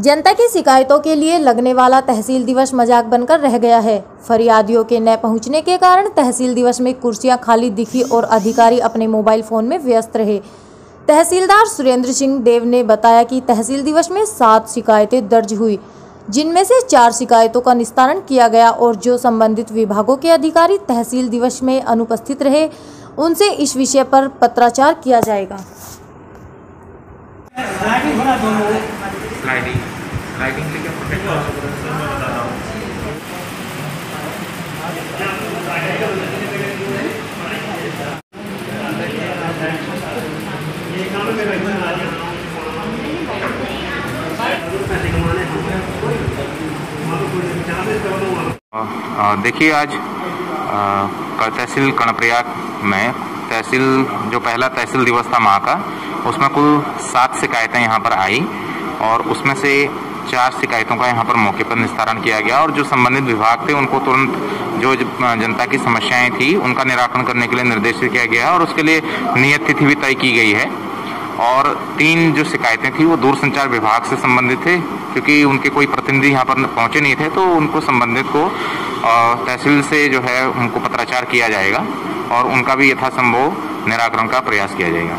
जनता की शिकायतों के लिए लगने वाला तहसील दिवस मज़ाक बनकर रह गया है। फरियादियों के न पहुँचने के कारण तहसील दिवस में कुर्सियाँ खाली दिखी और अधिकारी अपने मोबाइल फ़ोन में व्यस्त रहे। तहसीलदार सुरेंद्र सिंह देव ने बताया कि तहसील दिवस में सात शिकायतें दर्ज हुई जिनमें से चार शिकायतों का निस्तारण किया गया और जो संबंधित विभागों के अधिकारी तहसील दिवस में अनुपस्थित रहे उनसे इस विषय पर पत्राचार किया जाएगा। देखिए आज कल तहसील कर्णप्रयाग में तहसील, जो पहला तहसील दिवस था माह का, उसमें कुल सात शिकायतें यहाँ पर आई और उसमें से चार शिकायतों का यहाँ पर मौके पर निस्तारण किया गया और जो संबंधित विभाग थे, उनको तुरंत जो जनता की समस्याएँ थी, उनका निराकरण करने के लिए निर्देशित किया गया और उसके लिए नियत तिथि भी तय की गई है। और तीन जो शिकायतें थी वो दूरसंचार विभाग से संबंधित थे, क्योंकि उनके कोई प्रतिनिधि यहाँ पर पहुँचे नहीं थे तो उनको संबंधित को तहसील से जो है उनको पत्राचार किया जाएगा और उनका भी यथासंभव निराकरण का प्रयास किया जाएगा।